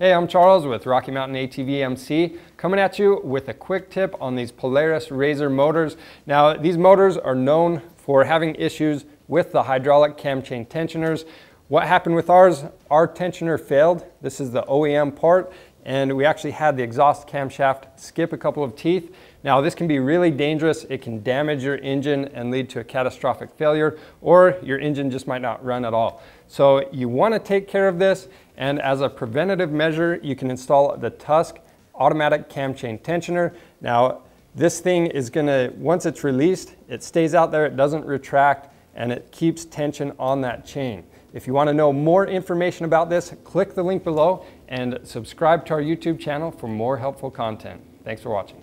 Hey, I'm Charles with Rocky Mountain ATV MC, coming at you with a quick tip on these Polaris RZR motors. Now, these motors are known for having issues with the hydraulic cam chain tensioners. What happened with ours, our tensioner failed. This is the OEM part, and we actually had the exhaust camshaft skip a couple of teeth. Now this can be really dangerous. It can damage your engine and lead to a catastrophic failure, or your engine just might not run at all. So you wanna take care of this, and as a preventative measure, you can install the Tusk automatic cam chain tensioner. Now, this thing is gonna, once it's released, it stays out there, it doesn't retract, and it keeps tension on that chain. If you want to know more information about this, click the link below and subscribe to our YouTube channel for more helpful content. Thanks for watching.